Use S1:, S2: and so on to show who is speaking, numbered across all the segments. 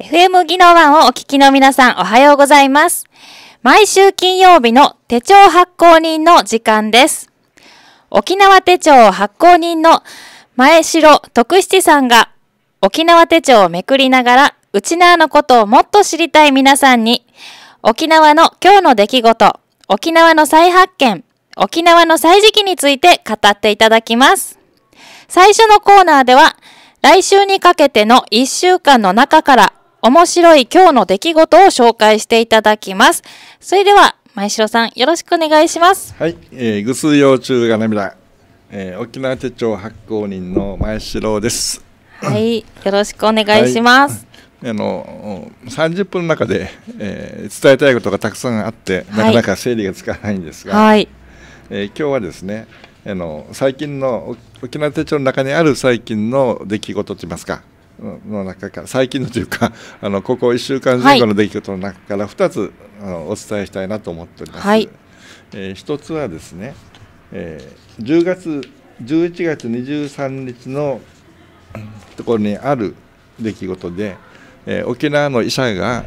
S1: FM 技能ワンをお聞きの皆さんおはようございます。毎週金曜日の手帳発行人の時間です。沖縄手帳発行人の前城徳七さんが沖縄手帳をめくりながら内縄のことをもっと知りたい皆さんに沖縄の今日の出来事、沖縄の再発見、沖縄の歳時記について語っていただきます。最初のコーナーでは来週にかけての1週間の中から面白い今日の出来事を紹介していただきます。それでは前城さんよろしくお願いします。
S2: はい、えー、ぐす幼虫が涙、えー、沖縄手帳発行人の前城です。
S1: はい、よろしくお願いします。
S2: あの30分の中で、えー、伝えたいことがたくさんあって、
S1: はい
S2: なかなか整理がつかないんですが、
S1: はい、
S2: えー今日はですねあの最近のお沖縄手帳の中にある最近の出来事といいますかのの中から最近のというか あのここ1週間前後の出来事の中から2つ、あのお伝えしたいなと思っております。
S1: はい
S2: えー一つはですね、えー10月11月23日のところにある出来事で、えー沖縄の医者が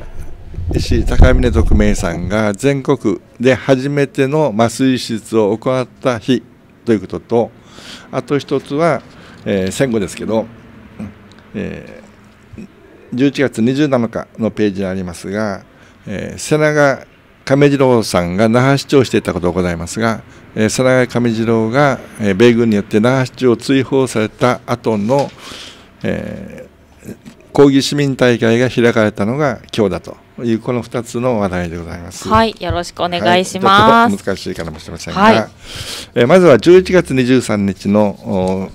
S2: 石井高峰特命さんが全国で初めての麻酔手術を行った日ということとあと一つは、えー戦後ですけど、えー11月27日のページにありますが、えー瀬長亀次郎さんが那覇市長をしていたことがございますが、えー、瀬長亀次郎が、えー米軍によって那覇市長を追放された後の、えー抗議市民大会が開かれたのが今日だというこの2つの話題でございます。
S1: はい、よろしくお願いし
S2: はい
S1: ます。
S2: ちょっと難しいかもしれませんが、
S1: はい
S2: えーまずは11月23日のお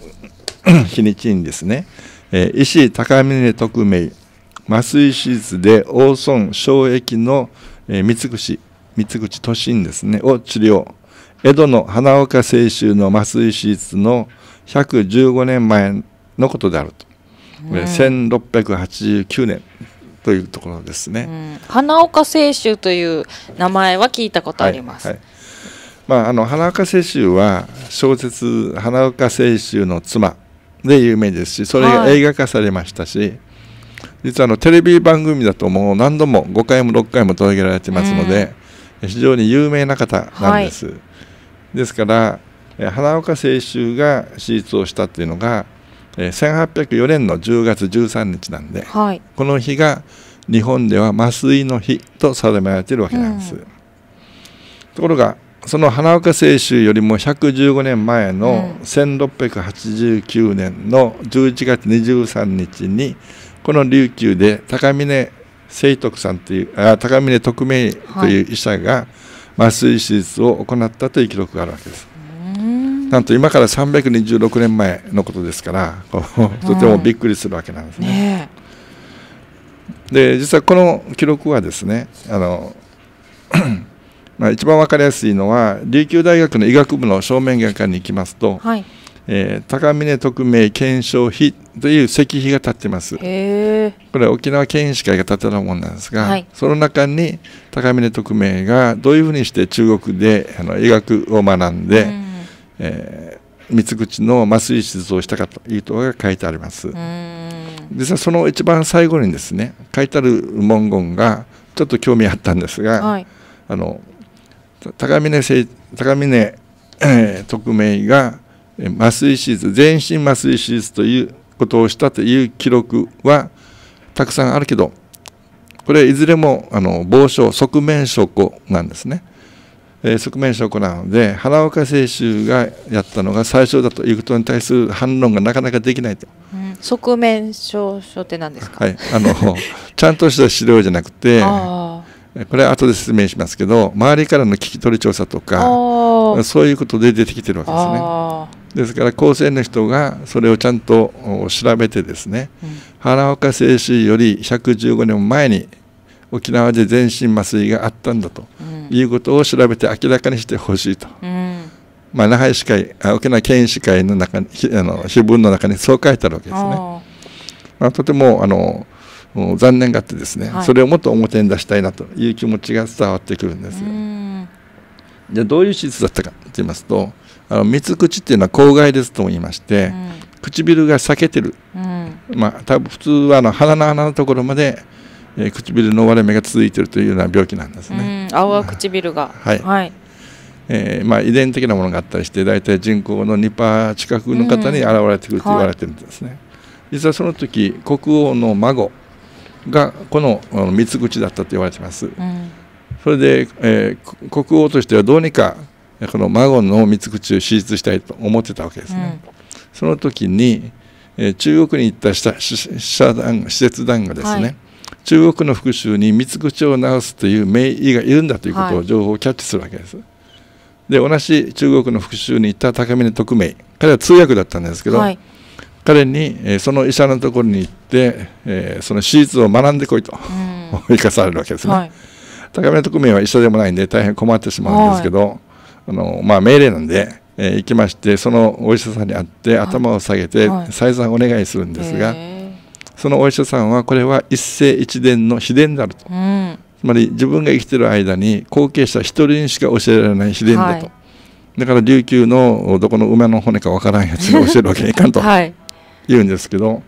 S2: 日にちにですね、えー、石井高峰特命麻酔手術で大損傷液の、えー三口三口都心ですねを治療。江戸の花岡清舟の麻酔手術の115年前のことであると、えー1689年というところですね。
S1: うん、花岡清舟という名前は聞いたことあります。
S2: はいはい。まあ、あの花岡清舟は小説「花岡清舟の妻」で有名ですしそれが
S1: はい。
S2: 映画化されましたし、実はあのテレビ番組だともう何度も5回も6回も取り上げられてますので、非常に有名な方なんです。ですからえー花岡清舟が手術をしたっていうのがえー1804年の10月13日なんで
S1: はい、
S2: この日が日本では麻酔の日と定められているわけなんです。
S1: うん。
S2: ところがその花岡清舟よりも115年前の
S1: うん
S2: 1689年の11月23日にこの琉球で高峰清徳さんというあ高峰徳明という医者が麻酔手術を行ったという記録があるわけです。なんと今から326年前のことですからとてもびっくりするわけなんですね。
S1: ね
S2: で実はこの記録はですねあのまあ一番わかりやすいのは琉球大学の医学部の正面玄関に行きますと、
S1: はい、
S2: えー高峰特命検証碑という石碑が立ってます。これは沖縄県医師会が建てたものなんですが、
S1: はい。
S2: その中に高峰特命がどういうふうにして中国であの医学を学んで、
S1: うん。
S2: えー三口の麻酔手術をしたかということが書いてあります。実はその一番最後にですね書いてある文言がちょっと興味あったん。ですが、
S1: はい、
S2: あのた高峰高峰、えー特命がえー麻酔手術全身麻酔手術ということをしたという記録はたくさんあるけどこれいずれもあの傍証側面証拠なんですね。えー側面証拠なので花岡清舟がやったのが最初だということに対する反論がなかなかできないと。
S1: うん、側面証書って何ですか？
S2: はい、あのちゃんとした資料じゃなくて
S1: あ
S2: これは後で説明しますけど周りからの聞き取り調査と
S1: あ、
S2: か
S1: あ
S2: そういうことで出てきてるわけですね。
S1: あ
S2: ですから高専の人がそれをちゃんとお調べてですね
S1: ー、うん
S2: 花岡清舟より115年前に沖縄で全身麻酔があったんだと
S1: うん
S2: いうことを調べて明らかにしてほしいと。
S1: うん、
S2: まあ、那覇医師会あ沖縄県医師会の中にひあの碑文の中にそう書いてあるわけですね。
S1: あ
S2: まあ、とてもあの残念があってですね、
S1: はい
S2: それをもっと表に出したいなという気持ちが伝わってくるんです
S1: ーう。ん、
S2: じゃあどういう手術だったかと言いますとあの三つ口っていうのは口外裂とも言いまして、唇が裂けてる、
S1: うん。
S2: まあ、多分普通はあの鼻の穴のところまで、えー唇の割れ目が続いているというような病気なんですね。
S1: うん。青々唇が。
S2: はい
S1: はい。
S2: えーまあ、遺伝的なものがあったりして大体人口の2%近くの方に現れてくると言われてるんですね、実はその時国王の孫がこの三つ口だったと言われてます
S1: うん。
S2: それで、えーこ国王としてはどうにかこの孫の三つ口を手術したいと思ってたわけですね、その時に、えー中国に行った使使者団使節団がですね、
S1: はい
S2: 中国の復讐に三つ口を治すという名医がいるんだということ
S1: はい
S2: を情報をキャッチするわけです。で同じ中国の復讐に行った高峰徳明彼は通訳だったんですけど、
S1: はい。
S2: 彼に、えーその医者のところに行って、えーその手術を学んでこいと
S1: うん。
S2: 生かされるわけですね。
S1: はい。
S2: 高峰徳明は医者でもないんで大変困ってしまうんですけど、あのまあ、命令なんで、えー行きましてそのお医者さんに会って
S1: はい
S2: 頭を下げて
S1: はい
S2: 再三お願いするんですが、
S1: へ
S2: そのお医者さんはこれは一世一伝の秘伝であると
S1: ーうん。
S2: つまり自分が生きている間に後継者一人にしか教えられない秘伝だと、
S1: はい
S2: だから琉球のどこの馬の骨かわからんやつに教えるわけにいかんと
S1: はい。
S2: 言うんですけど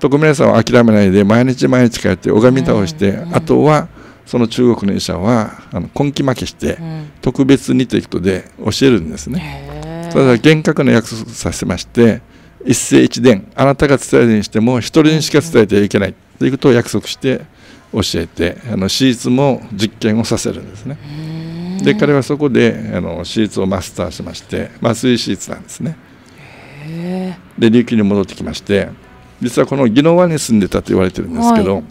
S2: 徳明さんは諦めないで毎日毎日帰って拝み倒して、
S1: うん
S2: あとはその中国の医者はあの根気負けして
S1: うん。
S2: 特別にということで教えるんですね。ただ厳格な約束させまして一世一伝あなたが伝えるにしても一人にしか伝えてはいけないということを約束して教えてあの手術も実験をさせるんですね。で彼はそこであの手術をマスターしまして麻酔手術なんですね。
S1: へ
S2: で琉球に戻ってきまして実はこの宜野湾に住んでたと言われてるんですけど、
S1: は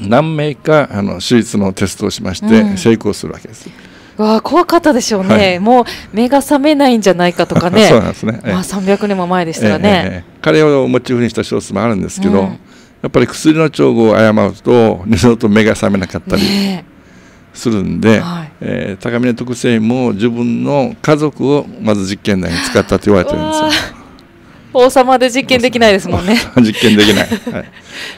S2: 何名かあの手術のテストをしまし
S1: うん。
S2: て成功するわけです。
S1: ーわあ怖かったでしょうね、
S2: はい。
S1: もう目が覚めないんじゃないかとかね。
S2: そうなんですね。ええ。
S1: まあ300年も前でしたら
S2: ええ
S1: ね、
S2: ええ。彼をモチーフにした小説もあるんですけど、
S1: うん。
S2: やっぱり薬の調合を誤ると二度と目が覚めなかったり
S1: ね
S2: するんで、
S1: はい。
S2: えー高峰特性も自分の家族をまず実験台に使ったと言われてるんですよ。
S1: 王様で実験できないですもんね。
S2: 実験できない、はい、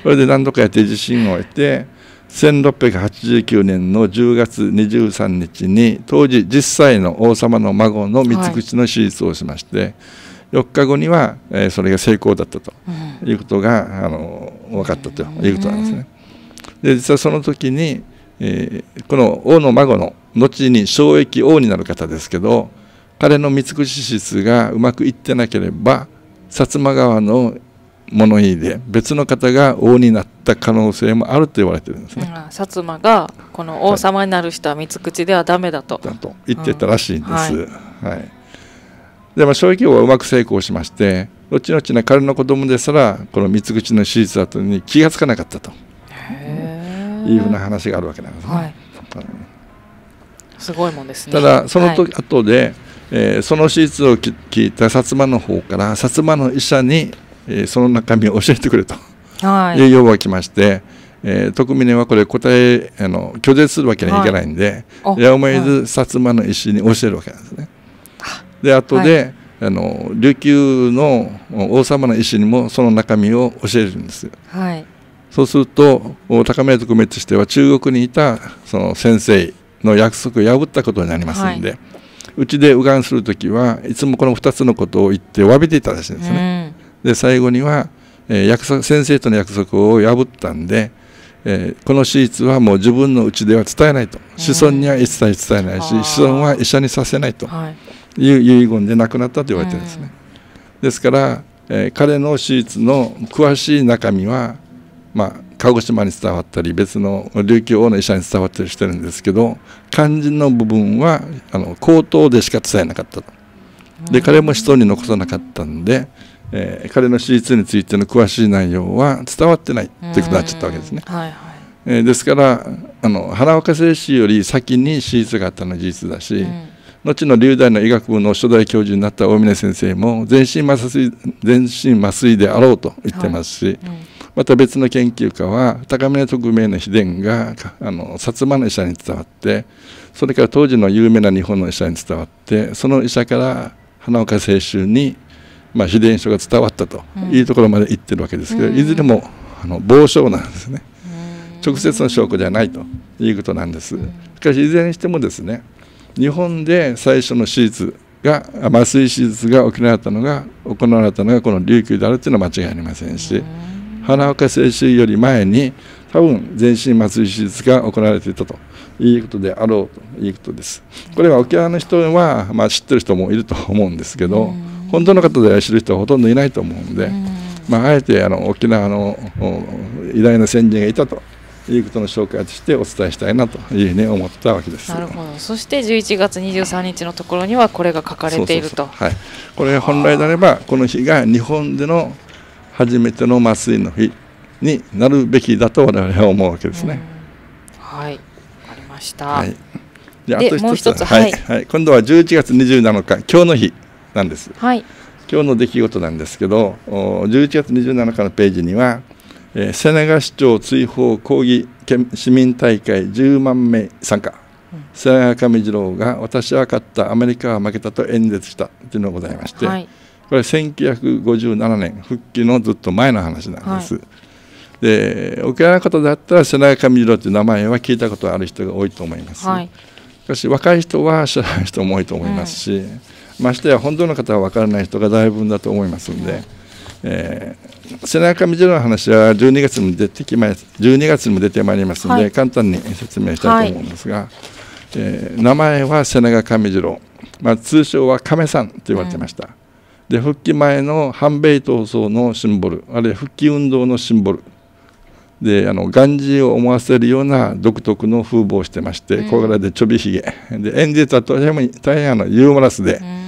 S2: それで何度かやって自信を得て1689年の10月23日に当時10歳の王様の孫の三つ口の手術をしまして、4日後には、えーそれが成功だったと
S1: うん。
S2: いうことがあの分かったということなんですね。で実はその時に、えーこの王の孫の後に懲役王になる方ですけど彼の三つ口手術がうまくいってなければ薩摩川の物言いで別の方が王になった可能性もあると言われてるんですね。
S1: うん薩摩がこの王様になる人は三つ口ではダメだと、
S2: だと言ってたらしいんです。
S1: うん
S2: はい。でまあ、小撃王はうまく成功しまして後々ね彼の子供でさらこの三つ口の手術後に気がつかなかったと。
S1: へ
S2: いうふうな話があるわけなんですね。
S1: はい。すごいもんですね。
S2: ただその
S1: はい。
S2: 時、後で、えーその手術をき聞いた薩摩の方から薩摩の医者に、えーその中身を教えてくれと。
S1: はい。
S2: いう要望が来まして、えー徳峰はこれ答えあの拒絶するわけにはいけないんで、
S1: お
S2: やむを得ず薩摩の医師に教えるわけなんですね。で後で、あの琉球の王様の医師にもその中身を教えるんですよ。
S1: はい
S2: そうするとお高宮特命としては中国にいたその先生の約束を破ったことになりますんで、うちで右岸する時はいつもこの2つのことを言って詫びていたらしいんですね。で最後には、えー約束先生との約束を破ったんで、えーこの手術はもう自分のうちでは伝えないと。子孫には一切伝えないし、子孫は医者にさせないと。
S1: うんはい。
S2: いう遺言で亡くなったと言われてるんですね。ですから、えー彼の手術の詳しい中身は、まあ、鹿児島に伝わったり別の琉球王の医者に伝わったりしてるんですけど肝心の部分はあの口頭でしか伝えなかったと。で彼も子孫に残さなかったんで、えー彼の手術についての詳しい内容は伝わってないということになっちゃったわけですね。
S1: はいはい。
S2: えーですからあの花岡製紙より先に手術があったのは事実だし、
S1: うん。
S2: 後の流大の医学部の初代教授になった大峰先生も全身麻酔全身麻酔であろうと言ってますし、
S1: うん
S2: また別の研究家は高峰特命の秘伝がかあの薩摩の医者に伝わってそれから当時の有名な日本の医者に伝わってその医者から花岡清舟に、まあ、秘伝書が伝わったというところまで言ってるわけですけど、
S1: うん。
S2: いずれもあの傍証なんですね。
S1: うん。
S2: 直接の証拠ではないということなんです。
S1: うん。
S2: しかしいずれにしてもですね日本で最初の手術が麻酔手術が行われたのが行われたのがこの琉球であるというのは間違いありませんし花岡清舟より前に多分全身麻酔手術が行われていたということであろうということです。これは沖縄の人は、まあ、知ってる人もいると思うんですけど本当の方で知る人はほとんどいないと思うんで、まあ、あえてあの沖縄の偉大な先人がいたということの紹介としてお伝えしたいなというふうに思ったわけです。
S1: なるほど。そして11月23日のところにはこれが書かれていると。
S2: はい。これ本来であればこの日が日本での初めての麻酔の日になるべきだと我々は思うわけですね。
S1: はい。わかりました。はい。
S2: であと一つはい、はい、今度は11月27日今日の日なんです。
S1: はい。
S2: 今日の出来事なんですけど、11月27日のページには。えー、瀬長市長追放抗議市民大会10万名参加、うん、瀬長上次郎が私は勝ったアメリカは負けたと演説したというのがございまして、はい、これ1957年復帰のずっと前の話なんです。はい、で沖縄の方だったら瀬長上次郎という名前は聞いたことある人が多いと思います。はい、しかし若い人は知らない人も多いと思いますし、うん、ましてや本当の方は分からない人が大分だと思いますので。うんえー、背中見ての話は12月に出てきま12月にも出てまいりますので、はい、簡単に説明したいと思うんですが、はい、えー、名前は瀬長上次郎、まあ、通称は亀さんと言われてました、うん、で復帰前の反米闘争のシンボルあるいは復帰運動のシンボルであのガンジーを思わせるような独特の風貌をしてまして、うん、小柄でちょびひげで演説はとても大変あのユーモラスで。うん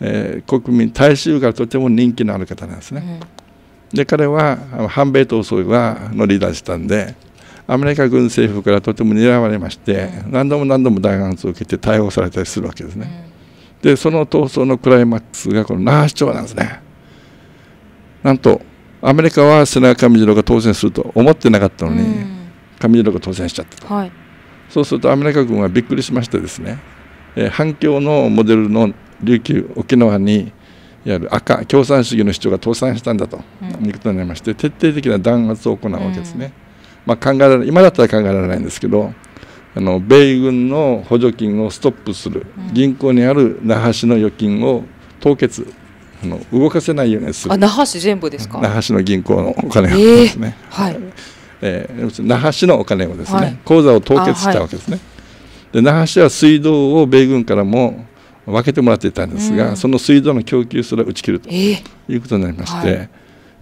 S2: えー、国民大衆がとても人気のある方なんですね。うん、で彼は反米闘争がのリーダーしたんでアメリカ軍政府からとても狙われまして、うん、何度も何度も弾圧を受けて逮捕されたりするわけですね。うん、でその闘争のクライマックスがこの那覇市長なんですね。なんとアメリカは瀬長上次郎が当選すると思ってなかったのに、上次郎が当選しちゃったと、はい、そうするとアメリカ軍はびっくりしましてですね、えー、反共のモデルの琉球沖縄にいわゆる赤共産主義の主張が倒産したんだということになりまして、徹底的な弾圧を行うわけですね。まあ、考えられ今だったら考えられないんですけどあの米軍の補助金をストップする、銀行にある那覇市の預金を凍結あの動かせないようにする。
S1: あ那覇市全部ですか？
S2: 那覇市の銀行のお金をですね、
S1: えー、はい。
S2: えー、那覇市のお金をですね、はい、口座を凍結したわけですね、はい、で那覇市は水道を米軍からも分けてもらっていたんですが、うん、その水道の供給すら打ち切るということになりまして、えーはい、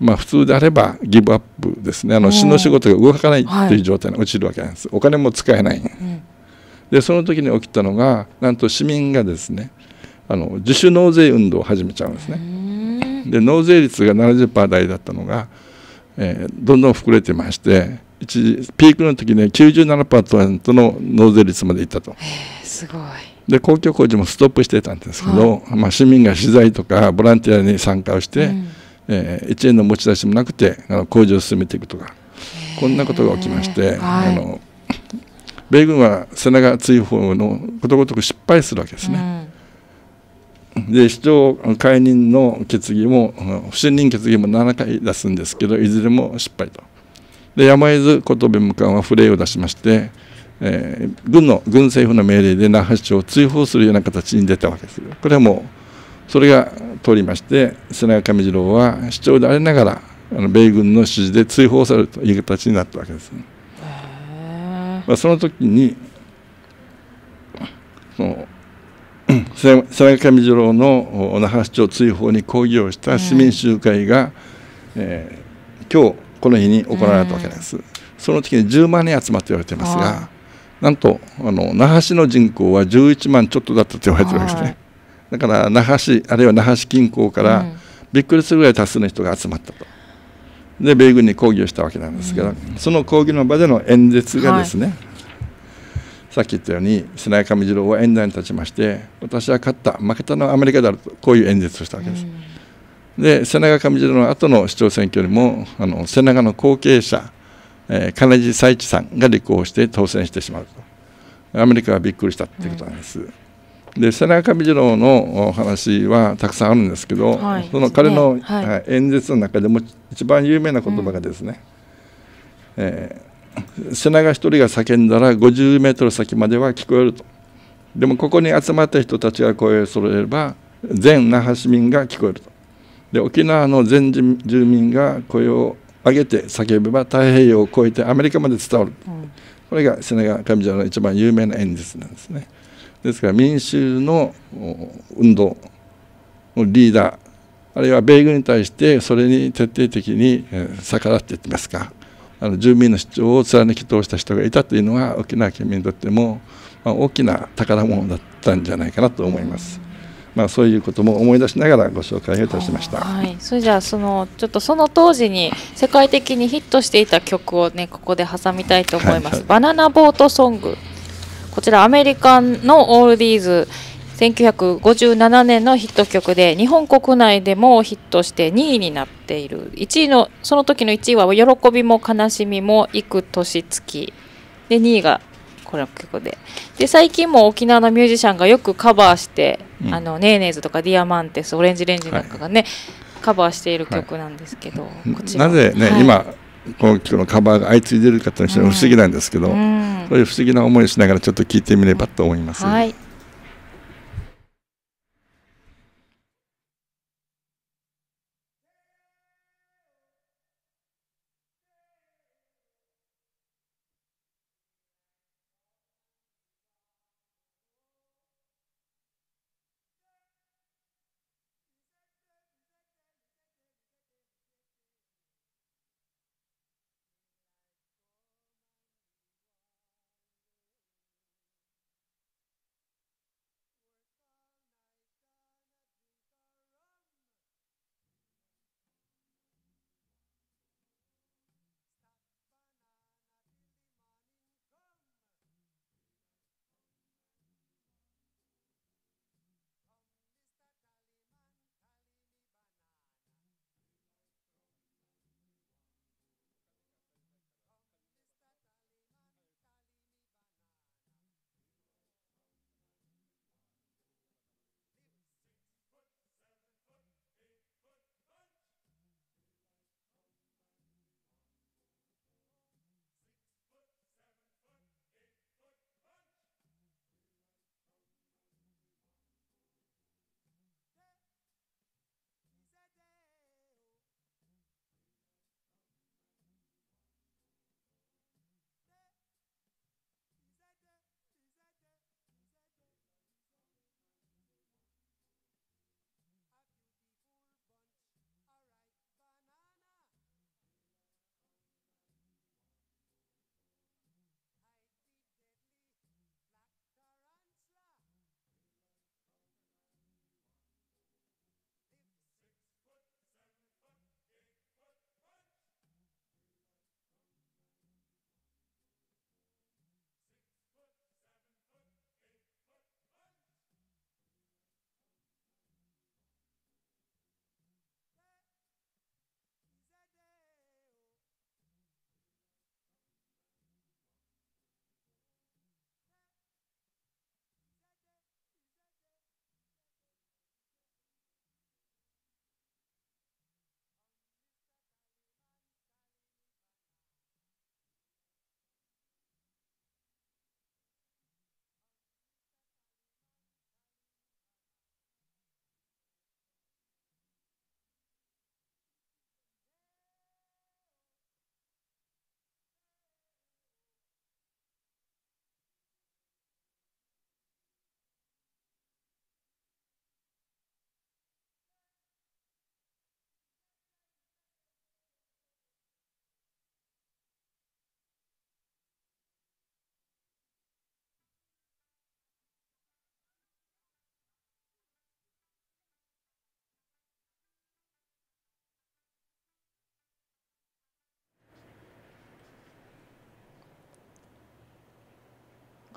S2: まあ、普通であればギブアップですね。あの市の仕事が動かないという状態に陥るわけなんです、はい、お金も使えない、うん、でその時に起きたのがなんと市民がですねあの自主納税運動を始めちゃうんですね。で納税率が70%台だったのが、えー、どんどん膨れてまして一時ピークの時に97%の納税率までいったと。
S1: すごい。
S2: で公共工事もストップしてたんですけど、はい、まあ、市民が取材とかボランティアに参加をして、うん、えー、1円の持ち出しもなくてあの工事を進めていくとかこんなことが起きまして、はい、あの米軍は瀬長追放のことごとく失敗するわけですね。うん、で市長解任の決議も不信任決議も7回出すんですけどいずれも失敗と。で山江津琴部務官は不礼を出しましてえー、軍の軍政府の命令で那覇市長を追放するような形に出たわけですこれはもうそれが通りまして瀬長上次郎は市長でありながらあの米軍の指示で追放されるという形になったわけです、まあ、その時にその 瀬長上次郎の那覇市長追放に抗議をした市民集会が、えー、今日この日に行われたわけです。その時に10万人集まって言われていますが、なんとあの那覇市の人口は11万ちょっとだったと言われてるわけですね、だから那覇市あるいは那覇市近郊から、びっくりするぐらい多数の人が集まったと。で米軍に抗議をしたわけなんですけど、うん、その抗議の場での演説がですね、はい、さっき言ったように瀬長上次郎は演壇に立ちまして私は勝った負けたのはアメリカであるとこういう演説をしたわけです、うん、で瀬長上次郎の後の市長選挙にもあの瀬長の後継者えー、金地佐一さんが立候補して当選してしまうと。アメリカはびっくりしたっていうことなんです。うん、で背中上次郎の話はたくさんあるんですけど、はい、その彼の、はい、演説の中でも一番有名な言葉がですね、うん、えー、背中一人が叫んだら50メートル先までは聞こえると。でもここに集まった人たちが声を揃えれば全那覇市民が聞こえると。で沖縄の全住民が声を上げて叫べば太平洋を越えてアメリカまで伝わる、うん、これが瀬長上条の一番有名な演説なんですねですから民衆の運動のリーダーあるいは米軍に対してそれに徹底的に逆らっていってますかあの住民の主張を貫き通した人がいたというのは沖縄県民にとっても、まあ、大きな宝物だったんじゃないかなと思います。まあ、そういうことも思い出しながらご紹介をいたしました。
S1: はい、それじゃあそのちょっとその当時に世界的にヒットしていた曲をねここで挟みたいと思います。はいはい、バナナボートソングこちらアメリカンのオールディーズ1957年のヒット曲で日本国内でもヒットして2位になっている。1位のその時の1位は「喜びも悲しみも幾年月」で2位がこの曲で。で最近も沖縄のミュージシャンがよくカバーして、うん、あのネーネーズとかディアマンテスオレンジレンジなんかがね、はい、カバーしている曲なんですけど、は
S2: い、なぜね、はい、今この曲のカバーが相次いでるかというのは不思議なんですけど、うん、そういう不思議な思いをしながらちょっと聞いてみればと思います。はい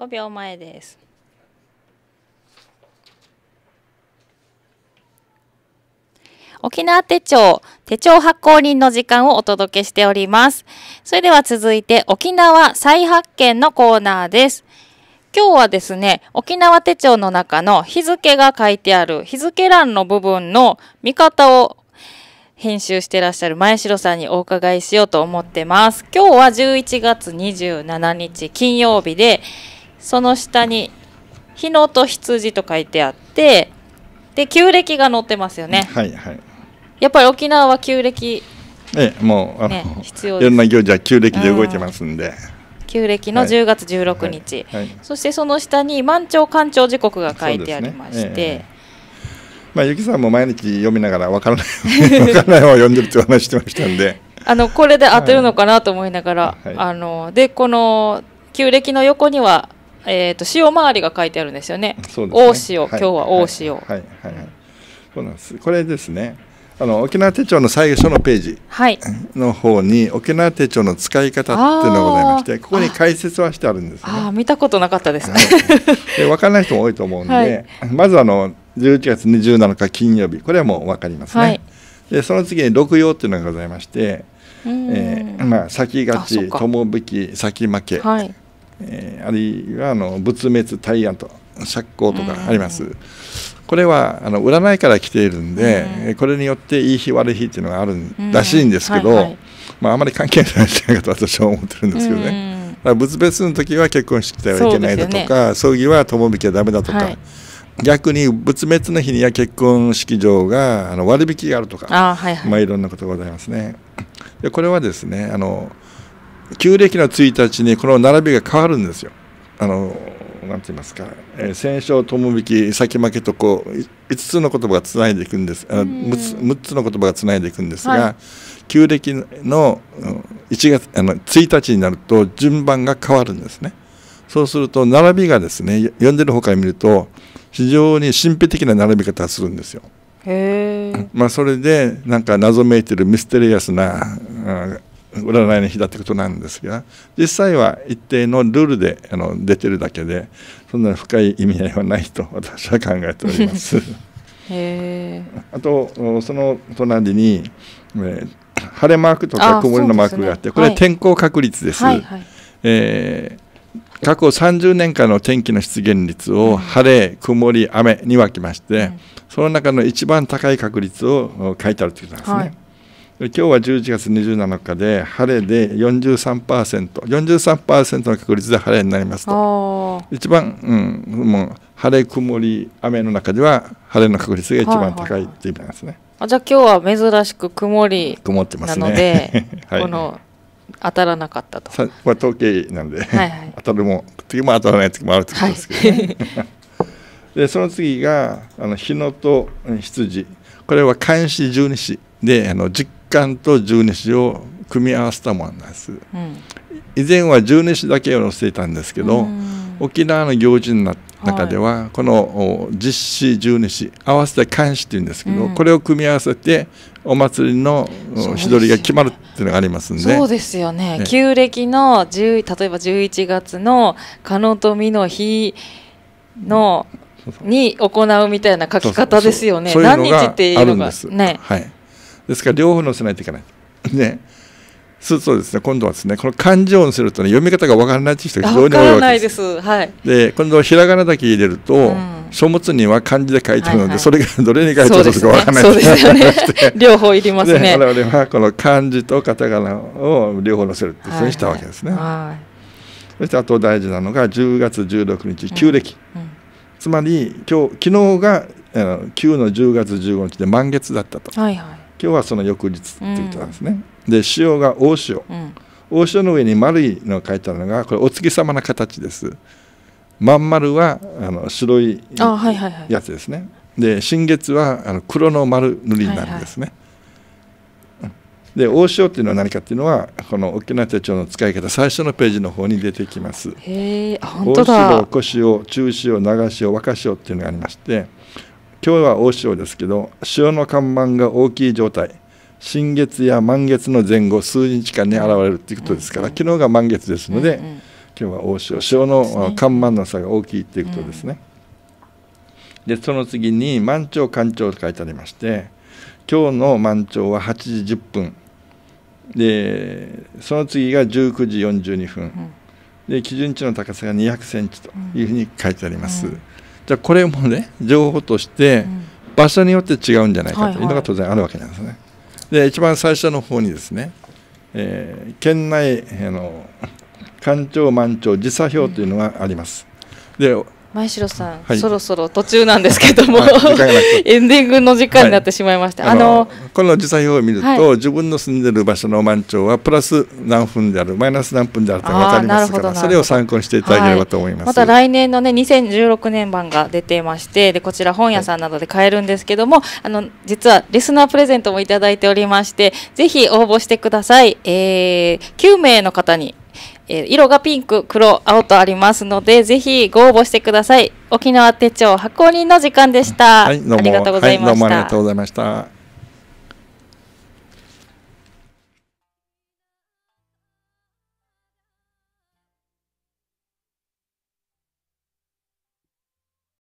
S1: 5秒前です。沖縄手帳手帳発行人の時間をお届けしております。それでは続いて沖縄再発見のコーナーです。今日はですね、沖縄手帳の中の日付が書いてある日付欄の部分の見方を編集してらっしゃる前城さんにお伺いしようと思ってます。今日は11月27日金曜日で、その下に日野と羊と書いてあってで旧暦が載ってますよね。
S2: はいはい。
S1: やっぱり沖縄は旧暦。
S2: ええもうあの、
S1: ね必要
S2: いろんな行事は旧暦で動いてますんで、
S1: 旧暦の
S2: はい。
S1: 10月16日、
S2: はい。はい。
S1: そしてその下に満潮干潮時刻が書いてありまして、
S2: ね。えまあゆきさんも毎日読みながらわからない わからない方を読んでるってお話してましたんで。
S1: あのこれで合ってるのかなと思いながら、
S2: はい。
S1: あのでこの旧暦の横には、えー、と潮回りが書いてあるんですよね。
S2: そうですね。
S1: 大潮、今日は大潮。
S2: はい。はい。はい。はい。そうなんです。これですね。あの沖縄手帳の最初のページ
S1: はい。
S2: の方に沖縄手帳の使い方っていうのがございましてここに解説はしてあるんですね。
S1: ああ、見たことなかったですね。
S2: で分からない人も多いと思うんで、
S1: はい。
S2: まずあの11月27日金曜日。これはもう分かりますね、
S1: はい。
S2: でその次に六曜っていうのがございまして、
S1: うん。
S2: えーまあ、先勝ち友引き先負け、
S1: はい。
S2: えーあるいはあの仏滅大安と釈光とかあります、これはあの占いから来ているんで、
S1: うん。
S2: えーこれによっていい日悪い日っていうのがあるらしいんですけど、
S1: うんはいはい。
S2: まあ、あまり関係ないんじゃないかと私は思ってるんですけどね。
S1: うん。
S2: だから仏別の時は結婚してはいけないだとか、葬儀は友引きはダメだとか、
S1: はい。
S2: 逆に仏滅の日には結婚式場があの割引があるとか、
S1: ああ、はいはい。
S2: まあ、いろんなことがございますね。でこれはですねあの旧暦の1日にこの並びが変わるんですよ。あのなんて言いますか、えー、戦勝友引き先負けとこうい5つの言葉がつないでいくんですあ
S1: うん
S2: 6つ ,6 つの言葉がつないでいくんですが、
S1: はい
S2: 旧暦のうん1月あの1日になると順番が変わるんですね。そうすると並びがですねよ読んでる方から見ると非常に神秘的な並び方をするんですよ。まあ、それでなんか謎めいてるミステリアスなうん占いの日だってことなんですが実際は一定のルールであの出てるだけでそんな深い意味合いはないと私は考えております。あとおその隣に、えー晴れマークとか
S1: あ
S2: 曇りのマークがあって、
S1: ねは
S2: はい天候確率です。
S1: はいはい。
S2: えー過去30年間の天気の出現率を晴れ、曇り、雨に分けまして、
S1: うん
S2: その中の一番高い確率をお書いてあるということなんですね。
S1: はい
S2: で今日は11月27日で晴れで 43%, 43%の確率で晴れになりますと。
S1: あ
S2: 一番、うん、もう晴れ曇り雨の中では晴れの確率が一番高いっていう意味なんですね、
S1: あ。じゃあ今日は珍しく曇り
S2: 曇ってますね。
S1: なので、
S2: はい、
S1: この当たらなかったと。
S2: さこれ統計なんで、
S1: はいはい。
S2: 当たるも時も当たらない時もあるってことですけどね、でその次があの日野とうん羊。これは監視十二支であの実感と十二支を組み合わせたものなんです。
S1: うん。
S2: 以前は十二支だけを載せていたんですけど、
S1: うん。
S2: 沖縄の行事の中では、このお実施十二支合わせて監視っていうんですけど、
S1: うん。
S2: これを組み合わせてお祭りの日取りが決まるっていうのがありますんで。
S1: そうですよね。
S2: ね
S1: 旧暦の10例えば11月のカノトミの日のに行うみたいな書き方ですよね。何日っていうのが。ね。
S2: はい、ですから両方載せないといけない。ね。そうそうですね。今度はですねこの漢字を載せるとね読み方がわからないっていう人が非常に多いわ
S1: らないで
S2: けです。
S1: すはい。
S2: で今度はひらがなだけ入れると、
S1: うん。
S2: 書物には漢字で書いてあるので、
S1: はいはい。
S2: それがどれに書いてある
S1: そうですね。
S2: かわからない
S1: そうですよね。
S2: で
S1: 両方いりますね。
S2: 我々はこの漢字とカタカナを両方載せるっていうふうにしたわけですね。
S1: は
S2: そしてあと大事なのが10月16日旧暦、
S1: いうん。
S2: つまり今日昨日があの9の10月15日で満月だったと。
S1: はいはい
S2: 今日はその翌日っていうことなんですね。で潮が大潮
S1: うん
S2: 大潮の上に丸いのが書いてあるのがこれお月様の形です。まん丸はあの白い
S1: あはいはいはい
S2: やつですね。で新月はあの黒の丸塗りになるんですね。で大潮っていうのは何かっていうのはこの沖縄手帳の使い方最初のページの方に出てきます。
S1: へえ
S2: 大
S1: 当だ
S2: 潮、小潮、中潮、長潮、若潮っていうのがありまして今日は大潮ですけど潮の看板が大きい状態。新月や満月の前後数日間に現れるっていうことですから、昨日が満月ですので、
S1: うんうん。
S2: 今日は大潮潮の看板の差が大きいっていうことですね。でその次に満潮干潮と書いてありまして今日の満潮は8時10分。でその次が19時42分、で基準値の高さが200センチというふうに書いてあります。
S1: うん
S2: じゃあこれもね情報として
S1: うん
S2: 場所によって違うんじゃないかというのが当然あるわけなんですね。で一番最初の方にですね、えー県内あの干潮満潮時差表というのがあります。で
S1: 前城さん、
S2: はい。
S1: そろそろ途中なんですけども、エンディングの時間になってしまいました。あの
S2: この時差表を見ると、
S1: はい。
S2: 自分の住んでる場所の満潮はプラス何分であるマイナス何分であると分かりますからそれを参考にしていただければと思います。
S1: また来年のね2016年版が出てましてでこちら本屋さんなどで買えるんですけども、あの実はリスナープレゼントもいただいておりましてぜひ応募してください、えー、9名の方にえー色がピンク、黒、青とありますので、ぜひご応募してください。沖縄手帳発行人の時間でした。
S2: はい、どうも
S1: ありがとうございました。
S2: はい、どうもありがとうございました。